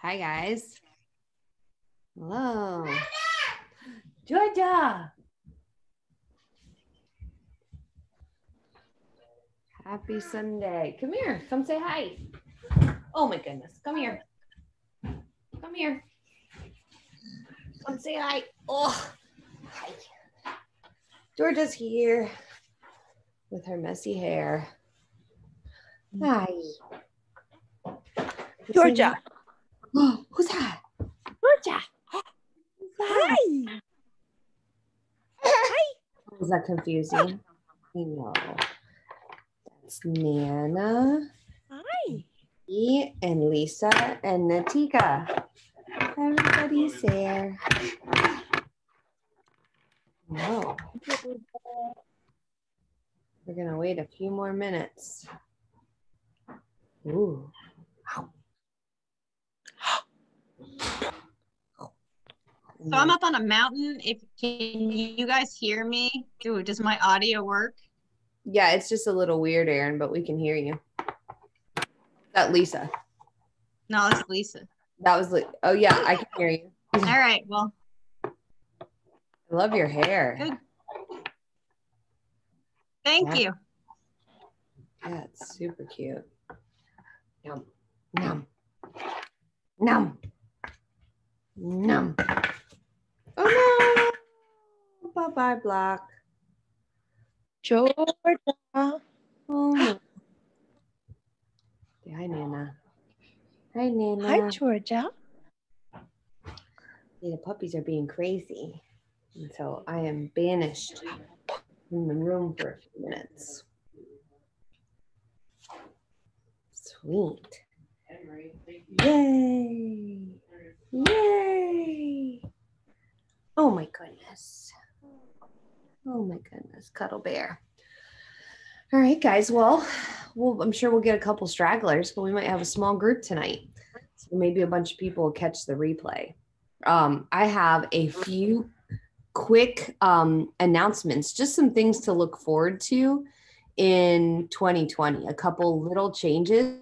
Hi, guys. Hello. Georgia. Happy Sunday. Come here. Come say hi. Oh my goodness. Come here. Come here. Come say hi. Oh, hi. Georgia's here with her messy hair. Hi. Georgia. Oh, who's that? Georgia. Hi. Hi. Is that confusing? I know. That's Nana, Hi. me, and Lisa, and Natika. Everybody's there. No. We're gonna wait a few more minutes. Ooh. So I'm up on a mountain. If can you guys hear me? Ooh, does my audio work? Yeah, it's just a little weird, Aaron, but we can hear you. That Lisa. No, it's Lisa. That was like, oh yeah, I can hear you. All right. Well, I love your hair. Good. thank Yeah. you. Yeah, it's super cute. Yum, yum, num, num. Oh no! Bye bye, block. Georgia. Oh no. Hi, Nana. Hi, Nana. Hi, Georgia. See, the puppies are being crazy. And so I am banished from the room for a few minutes. Sweet. Yay. Yay. Oh my goodness. Oh my goodness. Cuddle bear. All right, guys. Well, well, I'm sure we'll get a couple stragglers, but we might have a small group tonight. So maybe a bunch of people will catch the replay um, I have a few quick um, announcements, just some things to look forward to in 2020. A couple little changes.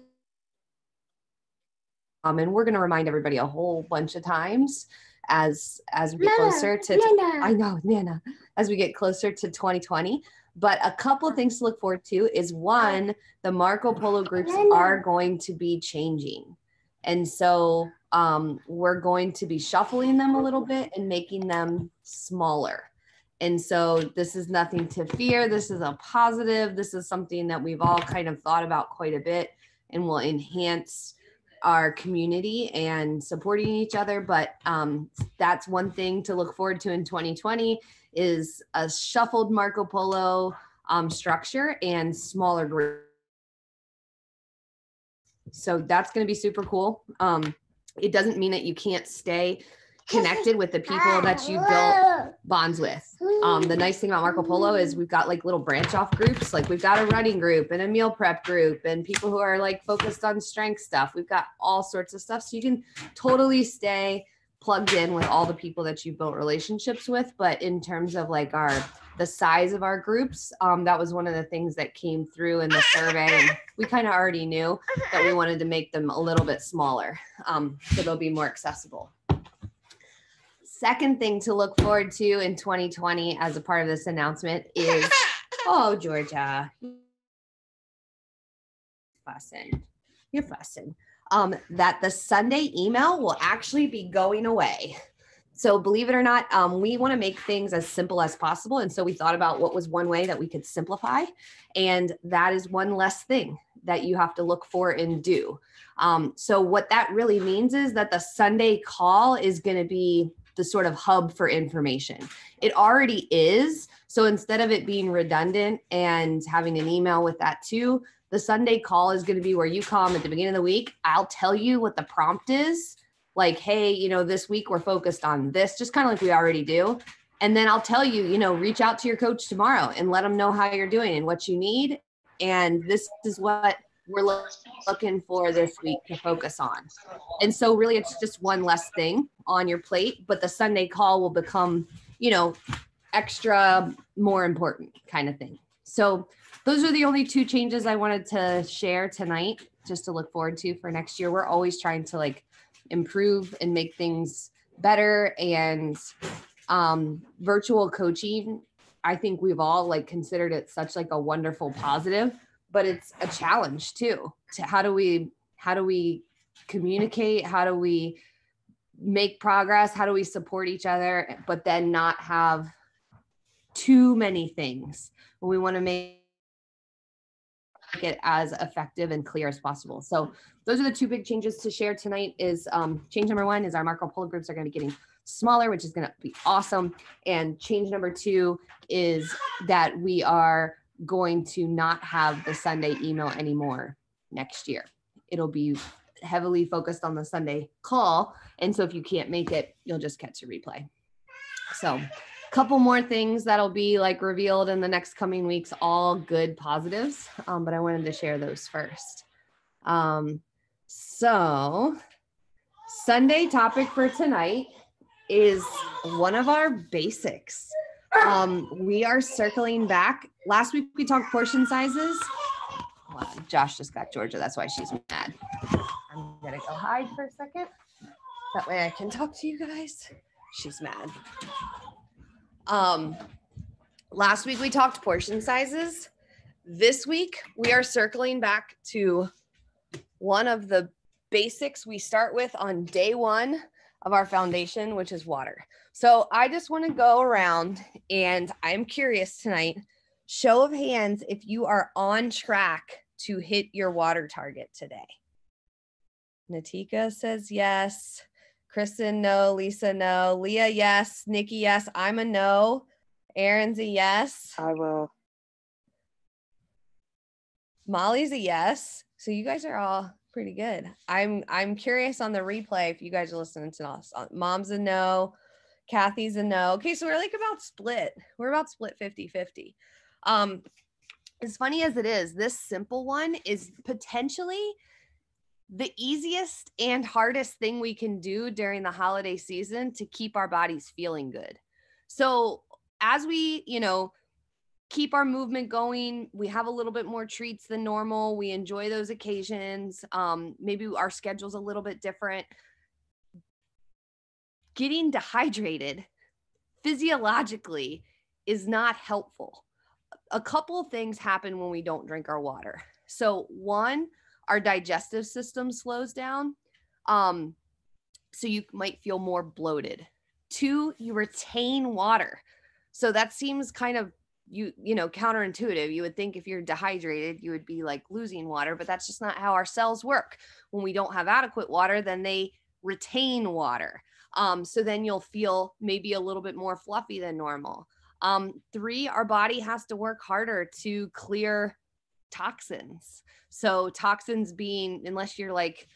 Um, and we're going to remind everybody a whole bunch of times as as we get Nana, closer to Nana. I know Nana as we get closer to 2020. But a couple of things to look forward to is one, the Marco Polo groups Nana. are going to be changing. And so um, we're going to be shuffling them a little bit and making them smaller. And so this is nothing to fear. This is a positive. This is something that we've all kind of thought about quite a bit and will enhance our community and supporting each other. But um, that's one thing to look forward to in 2020 is a shuffled Marco Polo um, structure and smaller groups. So that's going to be super cool. Um, it doesn't mean that you can't stay connected with the people that you built bonds with. Um, the nice thing about Marco Polo is we've got like little branch off groups. Like we've got a running group and a meal prep group and people who are like focused on strength stuff. We've got all sorts of stuff. So you can totally stay plugged in with all the people that you built relationships with. But in terms of like our the size of our groups, um, that was one of the things that came through in the survey. And we kind of already knew that we wanted to make them a little bit smaller um, so they'll be more accessible. Second thing to look forward to in 2020 as a part of this announcement is oh, Georgia. Fussing. You're fussing. Um, that the Sunday email will actually be going away. So believe it or not, um, we want to make things as simple as possible. And so we thought about what was one way that we could simplify. And that is one less thing that you have to look for and do. Um, so what that really means is that the Sunday call is going to be the sort of hub for information. It already is. So instead of it being redundant and having an email with that too, the Sunday call is going to be where you come at the beginning of the week. I'll tell you what the prompt is like, hey, you know, this week we're focused on this, just kind of like we already do. And then I'll tell you, you know, reach out to your coach tomorrow and let them know how you're doing and what you need. And this is what we're loo- looking for this week to focus on. And so, really, it's just one less thing on your plate, but the Sunday call will become, you know, extra more important kind of thing. So, those are the only two changes I wanted to share tonight, just to look forward to for next year. We're always trying to like improve and make things better and um virtual coaching i think we've all like considered it such like a wonderful positive but it's a challenge too to how do we how do we communicate? How do we make progress? How do we support each other but then not have too many things? We want to make it as effective and clear as possible. So those are the two big changes to share tonight is um, change number one is our marco polo groups are going to be getting smaller which is going to be awesome. And change number two is that we are going to not have the sunday email anymore next year. It'll be heavily focused on the sunday call. And so if you can't make it you'll just catch a replay. So a couple more things that'll be like revealed in the next coming weeks all good positives um, but i wanted to share those first. Um, so sunday topic for tonight is one of our basics um, we are circling back. Last week we talked portion sizes. Josh just got georgia. That's why she's mad. I'm gonna go hide for a second. That way i can talk to you guys. She's mad. Um, last week we talked portion sizes. This week we are circling back to one of the basics we start with on day one of our foundation, which is water. So I just want to go around and I'm curious tonight, show of hands, if you are on track to hit your water target today. Natika says yes. Kristen, no. Lisa, no. Leah, yes. Nikki, yes. I'm a no. Aaron's a yes. I will. Molly's a yes. So you guys are all pretty good. I'm I'm curious on the replay if you guys are listening to us. Uh, Mom's a no. Kathy's a no. Okay, so we're like about split. We're about split 50-50. Um as funny as it is, this simple one is potentially the easiest and hardest thing we can do during the holiday season to keep our bodies feeling good. So, as we, you know, keep our movement going, we have a little bit more treats than normal. We enjoy those occasions. Um, maybe our schedule's a little bit different. Getting dehydrated physiologically is not helpful. A couple of things happen when we don't drink our water. So, one, our digestive system slows down. Um, so you might feel more bloated. Two, you retain water. So that seems kind of you you know counterintuitive you would think if you're dehydrated you would be like losing water but that's just not how our cells work when we don't have adequate water then they retain water um, so then you'll feel maybe a little bit more fluffy than normal um, three our body has to work harder to clear toxins so toxins being unless you're like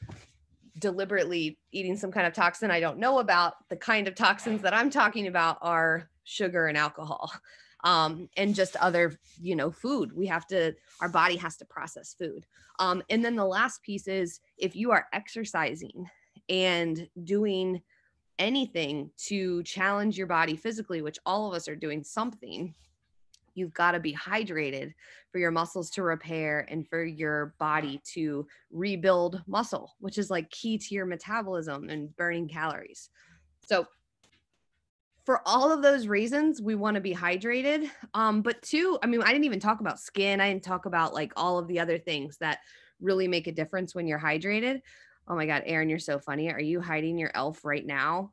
deliberately eating some kind of toxin I don't know about, the kind of toxins that I'm talking about are sugar and alcohol. Um, and just other, you know, food. We have to, our body has to process food. Um, and then the last piece is if you are exercising and doing anything to challenge your body physically, which all of us are doing something, you've got to be hydrated for your muscles to repair and for your body to rebuild muscle, which is like key to your metabolism and burning calories. So, for all of those reasons, we want to be hydrated. Um, but two, I mean, I didn't even talk about skin. I didn't talk about like all of the other things that really make a difference when you're hydrated. Oh my God, Aaron, you're so funny. Are you hiding your elf right now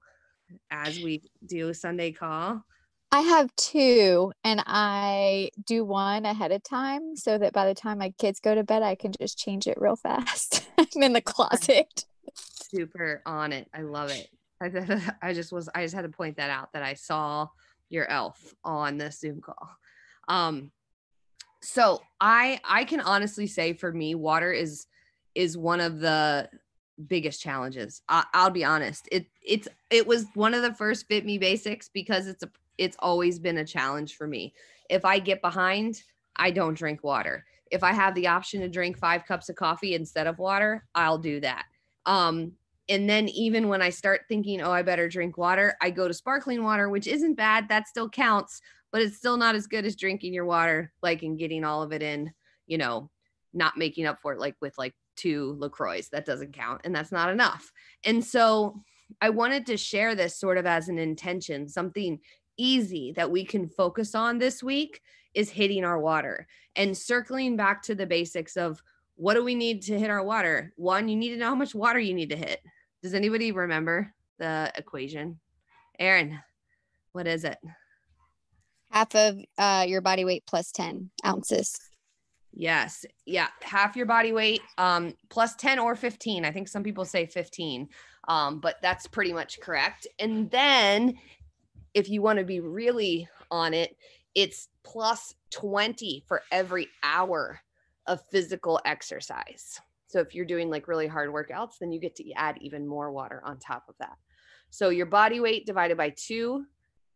as we do a Sunday call? I have two, and I do one ahead of time so that by the time my kids go to bed, I can just change it real fast. I'm in the closet. Super on it. I love it. I, I just was, I just had to point that out that I saw your elf on the Zoom call. Um, so I, I can honestly say for me, water is, is one of the biggest challenges. I, I'll be honest. It, it's, it was one of the first fit me basics because it's a it's always been a challenge for me. If I get behind, I don't drink water. If I have the option to drink five cups of coffee instead of water, I'll do that. Um, and then even when I start thinking, oh, I better drink water, I go to sparkling water, which isn't bad. That still counts, but it's still not as good as drinking your water, like and getting all of it in, you know, not making up for it like with like two LaCroix. That doesn't count. And that's not enough. And so I wanted to share this sort of as an intention, something easy that we can focus on this week is hitting our water and circling back to the basics of what do we need to hit our water? One, you need to know how much water you need to hit. Does anybody remember the equation? Aaron, what is it? Half of uh, your body weight plus 10 ounces. Yes. Yeah. Half your body weight, um, plus 10 or 15. I think some people say 15. Um, but that's pretty much correct. And then if you want to be really on it, it's plus 20 for every hour of physical exercise. So if you're doing like really hard workouts, then you get to add even more water on top of that. So your body weight divided by two,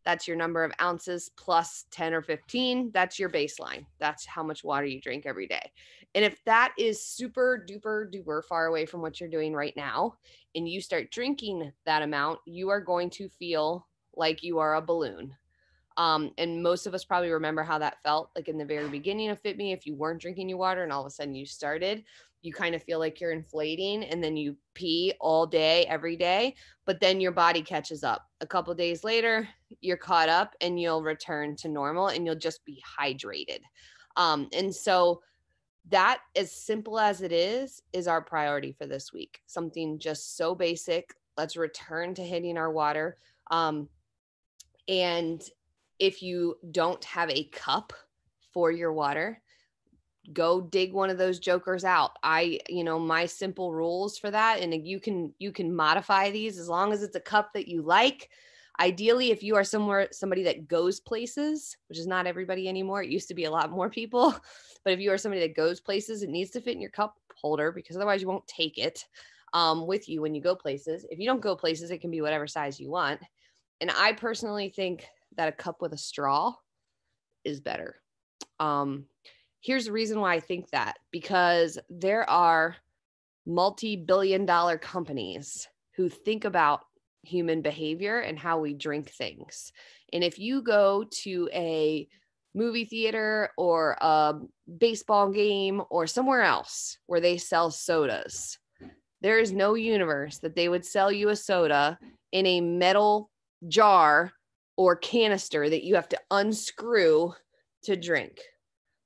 that's your number of ounces plus 10 or 15. That's your baseline. That's how much water you drink every day. And if that is super duper duper far away from what you're doing right now, and you start drinking that amount, you are going to feel like you are a balloon. Um, and most of us probably remember how that felt like in the very beginning of Fit Me. If you weren't drinking your water and all of a sudden you started, you kind of feel like you're inflating and then you pee all day, every day, but then your body catches up. A couple days later, you're caught up and you'll return to normal and you'll just be hydrated. Um, and so, that as simple as it is is our priority for this week something just so basic let's return to hitting our water um, and if you don't have a cup for your water go dig one of those jokers out. I you know my simple rules for that and you can you can modify these as long as it's a cup that you like. Ideally if you are somewhere somebody that goes places which is not everybody anymore it used to be a lot more people but if you are somebody that goes places it needs to fit in your cup holder because otherwise you won't take it um, with you when you go places. If you don't go places it can be whatever size you want and i personally think that a cup with a straw is better um, here's the reason why I think that because there are multi billion dollar companies who think about human behavior and how we drink things. And if you go to a movie theater or a baseball game or somewhere else where they sell sodas, there is no universe that they would sell you a soda in a metal jar or canister that you have to unscrew to drink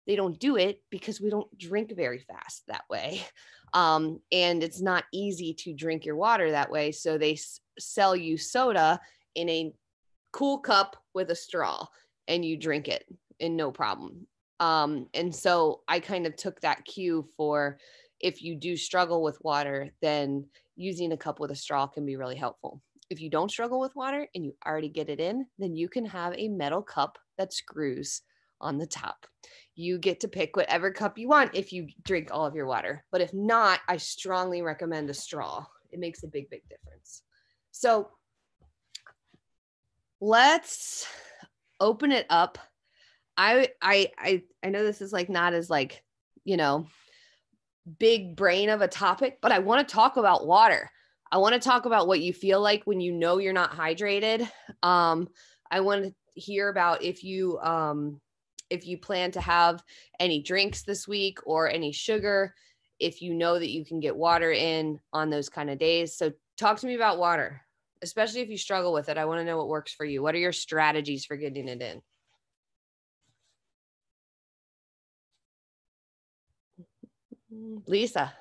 they don't do it because we don't drink very fast that way. Um, and it's not easy to drink your water that way. So they s- sell you soda in a cool cup with a straw and you drink it and no problem. Um, and so I kind of took that cue for if you do struggle with water, then using a cup with a straw can be really helpful. If you don't struggle with water and you already get it in, then you can have a metal cup that screws on the top you get to pick whatever cup you want if you drink all of your water. But if not, I strongly recommend a straw. It makes a big, big difference. So let's open it up. I I I I know this is like not as like, you know, big brain of a topic, but I want to talk about water. I want to talk about what you feel like when you know you're not hydrated. Um, I want to hear about if you um if you plan to have any drinks this week or any sugar, if you know that you can get water in on those kind of days. So, talk to me about water, especially if you struggle with it. I want to know what works for you. What are your strategies for getting it in? Mm-hmm. Lisa.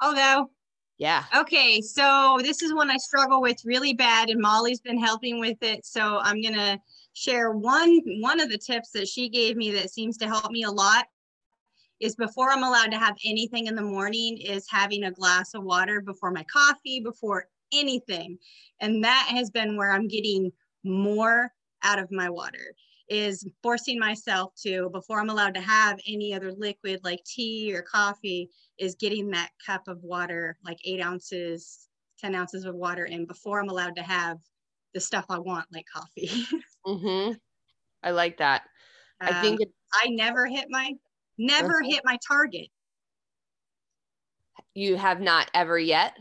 Although, Yeah. okay, so this is one I struggle with really bad, and Molly's been helping with it. So I'm gonna share one one of the tips that she gave me that seems to help me a lot is before I'm allowed to have anything in the morning is having a glass of water before my coffee, before anything. And that has been where I'm getting more out of my water is forcing myself to before I'm allowed to have any other liquid like tea or coffee is getting that cup of water, like eight ounces, 10 ounces of water in before I'm allowed to have the stuff I want, like coffee. Mm-hmm. I like that. I Um, think I never hit my never Uh-huh. hit my target. you have not ever yet.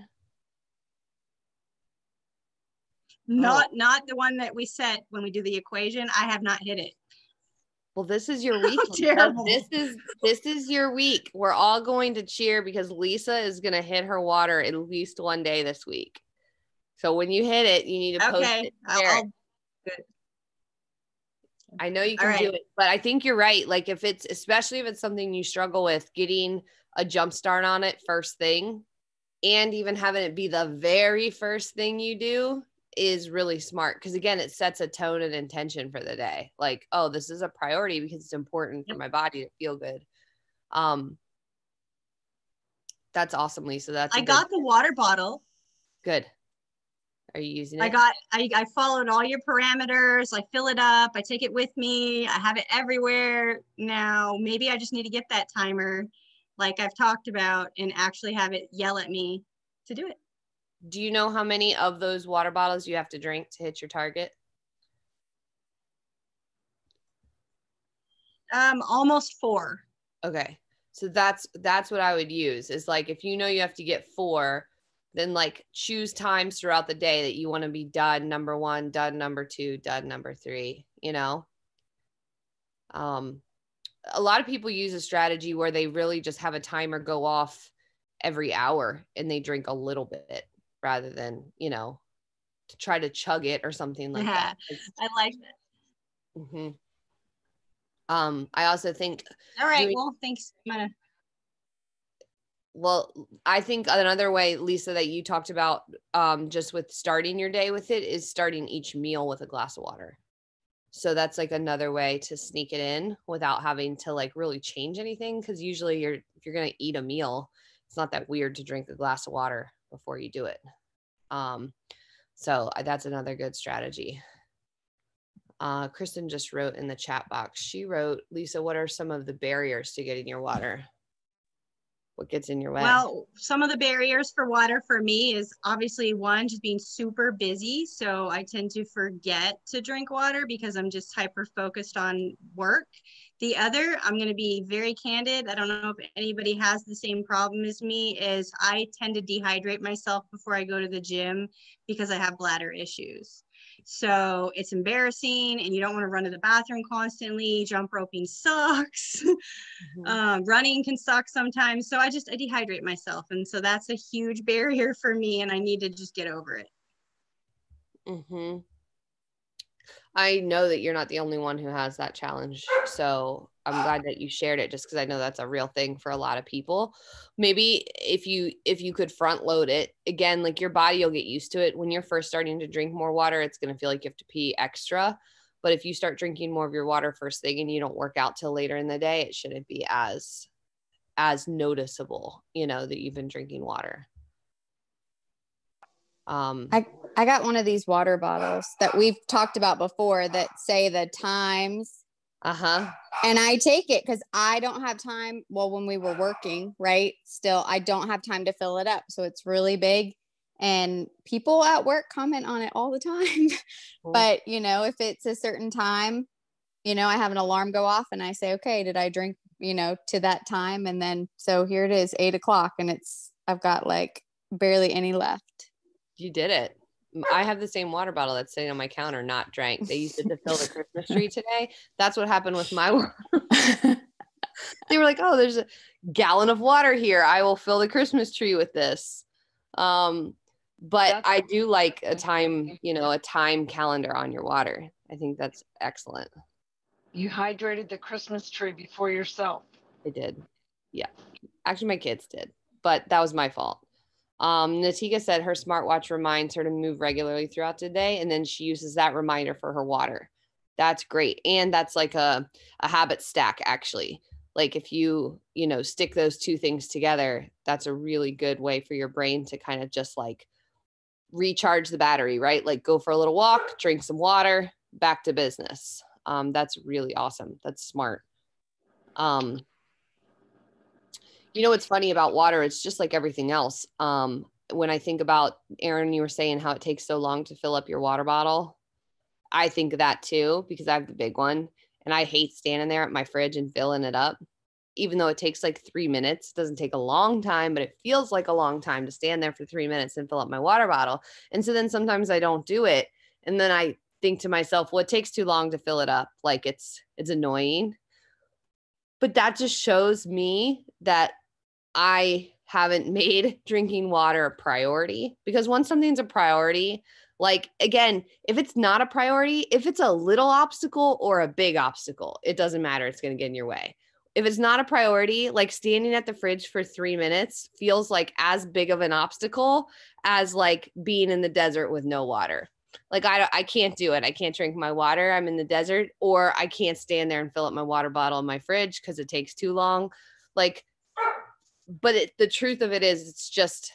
Oh. Not not the one that we set when we do the equation. I have not hit it. Well, this is your oh, week. Lisa. Terrible. This is this is your week. We're all going to cheer because Lisa is going to hit her water at least one day this week. So when you hit it, you need to post Okay. it. I'll. I'll- I know you can do it, but I think you're right. Like if it's especially if it's something you struggle with, getting a jump start on it first thing and even having it be the very first thing you do is really smart because again it sets a tone and intention for the day like oh this is a priority because it's important for my body to feel good um that's awesome lisa that's I good- got the water bottle. good are you using it I got, I, I followed all your parameters. I fill it up. I take it with me. I have it everywhere. Now, maybe I just need to get that timer like I've talked about and actually have it yell at me to do it. Do you know how many of those water bottles you have to drink to hit your target Um, almost four. Okay. So that's that's what I would use is like if you know you have to get four, then like choose times throughout the day that you want to be done number 1, done number 2, done number 3, you know. Um a lot of people use a strategy where they really just have a timer go off every hour and they drink a little bit rather than, you know, to try to chug it or something like that. It's- I like that. mhm. Um I also think All right. Doing- Well, thanks. Gonna, Well, I think another way, Lisa, that you talked about um, just with starting your day with it is starting each meal with a glass of water. So that's like another way to sneak it in without having to like really change anything. Cause usually you're, if you're going to eat a meal, it's not that weird to drink a glass of water before you do it. Um, so that's another good strategy. Uh, Kristen just wrote in the chat box. She wrote, Lisa, what are some of the barriers to getting your water? What gets in your way? well, some of the barriers for water for me is obviously one, just being super busy. So I tend to forget to drink water because I'm just hyper focused on work. The other, I'm going to be very candid. I don't know if anybody has the same problem as me, is I tend to dehydrate myself before I go to the gym because I have bladder issues. So it's embarrassing and you don't want to run to the bathroom constantly. Jump roping sucks. Mhm. um, running can suck sometimes. So I just I dehydrate myself. And so that's a huge barrier for me and I need to just get over it. hmm I know that you're not the only one who has that challenge. So I'm glad that you shared it just because I know that's a real thing for a lot of people. Maybe if you if you could front load it again, like your body will get used to it. When you're first starting to drink more water, it's gonna feel like you have to pee extra. But if you start drinking more of your water first thing and you don't work out till later in the day, it shouldn't be as as noticeable, you know, that you've been drinking water. Um I I got one of these water bottles that we've talked about before that say the times uh-huh. and I take it because I don't have time. Well, when we were working, right? Still, I don't have time to fill it up. So it's really big. And people at work comment on it all the time. But, you know, if it's a certain time, you know, I have an alarm go off and I say, okay, did I drink, you know, to that time? And then, so here it is, eight o'clock, and it's, I've got like barely any left. You did it. I have the same water bottle that's sitting on my counter, not drank. They used it to fill the Christmas tree today. That's what happened with my water. they were like, "Oh, there's a gallon of water here. I will fill the Christmas tree with this." Um, but That's- I do like a time, you know, a time calendar on your water. I think that's excellent. You hydrated the Christmas tree before yourself. I did. Yeah. Actually, my kids did, but that was my fault. Um, Natika said her smartwatch reminds her to move regularly throughout the day, and then she uses that reminder for her water. That's great. And that's like a, a habit stack, actually. Like if you, you know, stick those two things together, that's a really good way for your brain to kind of just like recharge the battery, right? Like go for a little walk, drink some water, back to business. Um, that's really awesome. That's smart. Um, you know what's funny about water? It's just like everything else. Um when i think about aaron you were saying how it takes so long to fill up your water bottle. I think of that too because i have the big one and i hate standing there at my fridge and filling it up. Even though it takes like three minutes it doesn't take a long time but it feels like a long time to stand there for three minutes and fill up my water bottle. And so then sometimes i don't do it and then i think to myself, well, it takes too long to fill it up. Like it's it's annoying. But that just shows me that I haven't made drinking water a priority because once something's a priority, like again, if it's not a priority, if it's a little obstacle or a big obstacle, it doesn't matter. It's going to get in your way. If it's not a priority, like standing at the fridge for three minutes feels like as big of an obstacle as like being in the desert with no water. Like I, I can't do it. I can't drink my water. I'm in the desert, or I can't stand there and fill up my water bottle in my fridge because it takes too long. Like, but it, the truth of it is, it's just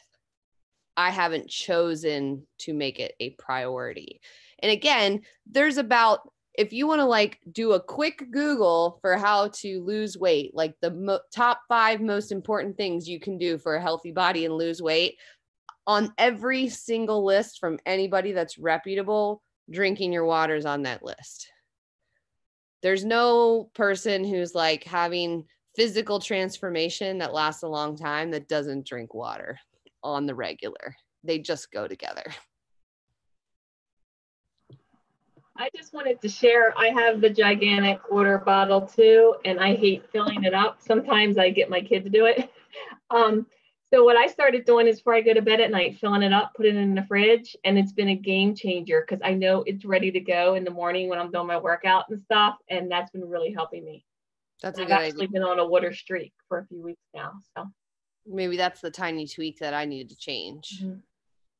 I haven't chosen to make it a priority. And again, there's about if you want to like do a quick Google for how to lose weight, like the mo- top five most important things you can do for a healthy body and lose weight, on every single list from anybody that's reputable, drinking your waters on that list. There's no person who's like having physical transformation that lasts a long time that doesn't drink water on the regular. They just go together. I just wanted to share, I have the gigantic water bottle too, and I hate filling it up. Sometimes I get my kid to do it. Um, so what I started doing is before I go to bed at night, filling it up, putting it in the fridge, and it's been a game changer because I know it's ready to go in the morning when I'm doing my workout and stuff, and that's been really helping me. That's a I've good actually idea. been on a water streak for a few weeks now. So Maybe that's the tiny tweak that I needed to change. Mhm.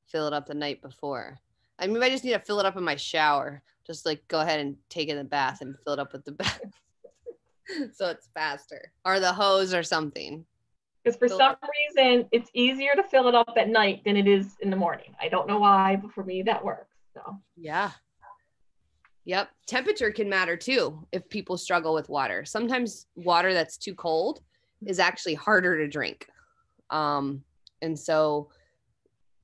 Fill it up the night before. I mean, I just need to fill it up in my shower. Just like go ahead and take in the bath and fill it up with the bath. so it's faster. Or the hose or something. because for Fill- some reason it's easier to fill it up at night than it is in the morning. I don't know why, but for me that works. So Yeah. Yep. Temperature can matter too if people struggle with water. Sometimes water that's too cold is actually harder to drink. Um, and so,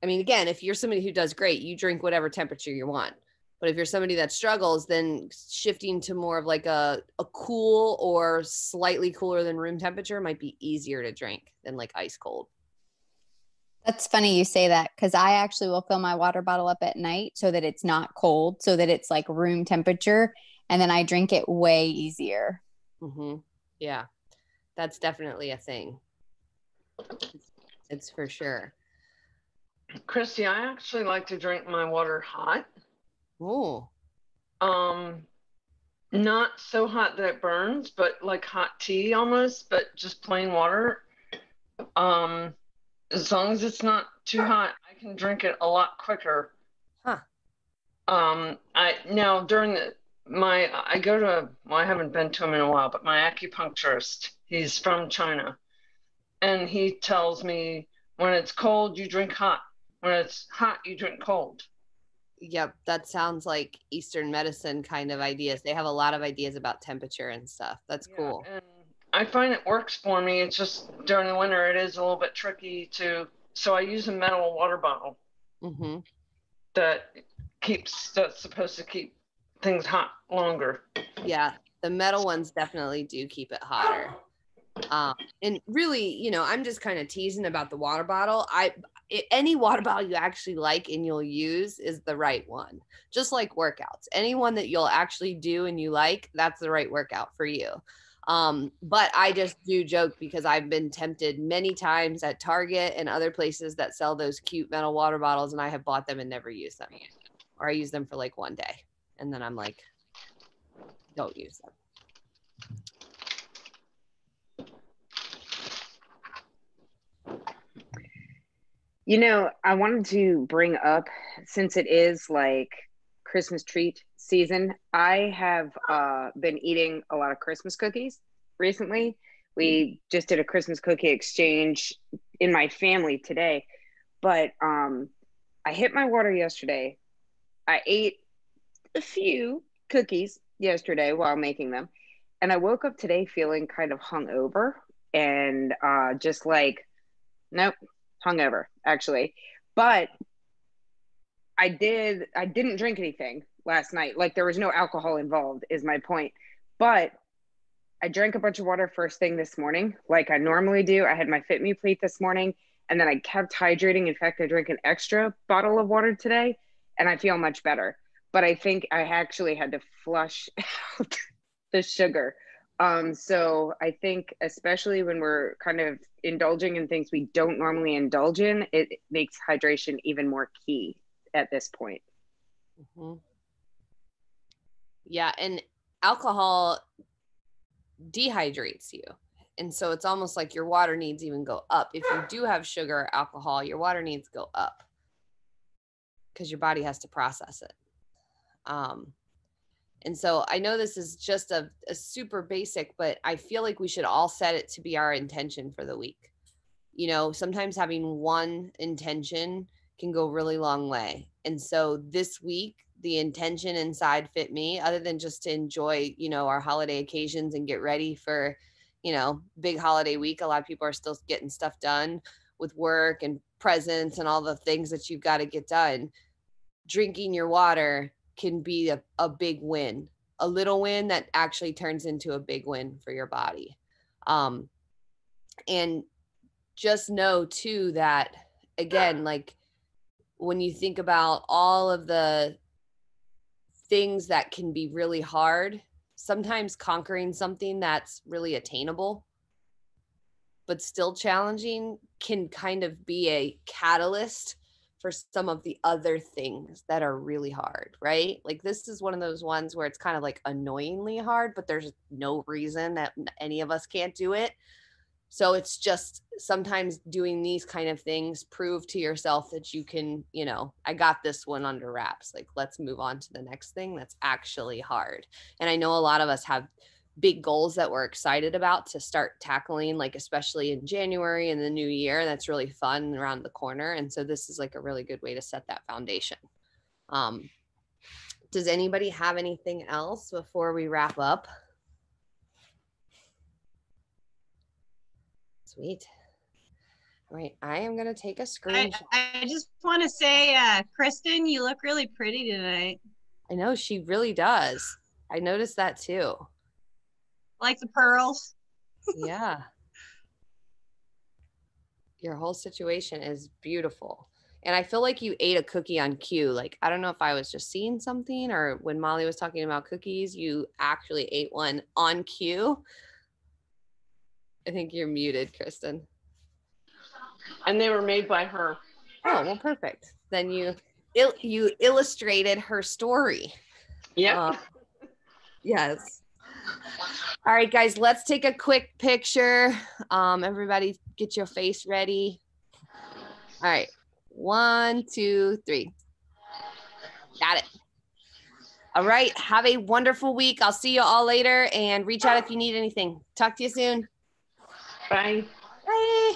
I mean, again, if you're somebody who does great, you drink whatever temperature you want. But if you're somebody that struggles, then shifting to more of like a, a cool or slightly cooler than room temperature might be easier to drink than like ice cold. That's funny you say that because I actually will fill my water bottle up at night so that it's not cold, so that it's like room temperature. And then I drink it way easier. hmm Yeah, that's definitely a thing. It's, it's for sure. Christy, I actually like to drink my water hot. Oh, Um, not so hot that it burns, but like hot tea almost, but just plain water. Um, as long as it's not too hot, I can drink it a lot quicker. Huh. Um, I now during the my I go to well, I haven't been to him in a while, but my acupuncturist, he's from China, and he tells me when it's cold, you drink hot. When it's hot, you drink cold. yep. That sounds like Eastern medicine kind of ideas. They have a lot of ideas about temperature and stuff. That's Yeah, cool. And I find it works for me. It's just during the winter, it is a little bit tricky to. So I use a metal water bottle hmm that keeps that's supposed to keep things hot longer. Yeah, the metal ones definitely do keep it hotter. Um, and really, you know, I'm just kind of teasing about the water bottle. I i- any water bottle you actually like and you'll use is the right one. Just like workouts, any one that you'll actually do and you like, that's the right workout for you. Um, but I just do joke because I've been tempted many times at Target and other places that sell those cute metal water bottles, and I have bought them and never used them, or I use them for like one day, and then I'm like, don't use them. You know, I wanted to bring up since it is like Christmas treat season, I have uh, been eating a lot of Christmas cookies recently. We just did a Christmas cookie exchange in my family today, but um, I hit my water yesterday. I ate a few cookies yesterday while making them, and I woke up today feeling kind of hungover and uh, just like, nope, hungover actually but i did i didn't drink anything last night like there was no alcohol involved is my point but i drank a bunch of water first thing this morning like i normally do i had my fit me plate this morning and then i kept hydrating in fact i drank an extra bottle of water today and i feel much better but I think I actually had to flush out the sugar. Um, so I think, especially when we're kind of indulging in things we don't normally indulge in, it makes hydration even more key at this point. Mhm. Yeah, and alcohol dehydrates you. And so it's almost like your water needs even go up. If you do have sugar or alcohol, your water needs go up because your body has to process it. Um, and so I know this is just a, a super basic, but I feel like we should all set it to be our intention for the week. You know, sometimes having one intention can go really long way. And so this week, the intention inside fit me, other than just to enjoy, you know, our holiday occasions and get ready for, you know, big holiday week. A lot of people are still getting stuff done with work and presents and all the things that you've got to get done. Drinking your water can be a, a big win, a little win that actually turns into a big win for your body. Um, and just know too that again, like when you think about all of the things that can be really hard, sometimes conquering something that's really attainable but still challenging can kind of be a catalyst for some of the other things that are really hard, right? Like this is one of those ones where it's kind of like annoyingly hard, but there's no reason that any of us can't do it. So it's just sometimes doing these kind of things prove to yourself that you can, you know, I got this one under wraps. Like let's move on to the next thing that's actually hard. And I know a lot of us have big goals that we're excited about to start tackling like especially in January and the new year that's really fun around the corner and so this is like a really good way to set that foundation um does anybody have anything else before we wrap up sweet all right i am going to take a screenshot I just want to say, uh, Kristen, you look really pretty tonight. i know she really does i noticed that too Like the pearls. yeah. Your whole situation is beautiful. And I feel like you ate a cookie on cue. Like, I don't know if I was just seeing something or when Molly was talking about cookies, you actually ate one on cue. I think you're muted, Kristen. And they were made by her. Oh, well, perfect. Then you il- you illustrated her story. Yeah. Uh, yes. All right, guys, let's take a quick picture. Um, everybody get your face ready. All right. One, two, three. Got it. All right. Have a wonderful week. I'll see you all later and reach out if you need anything. Talk to you soon. Bye. Bye.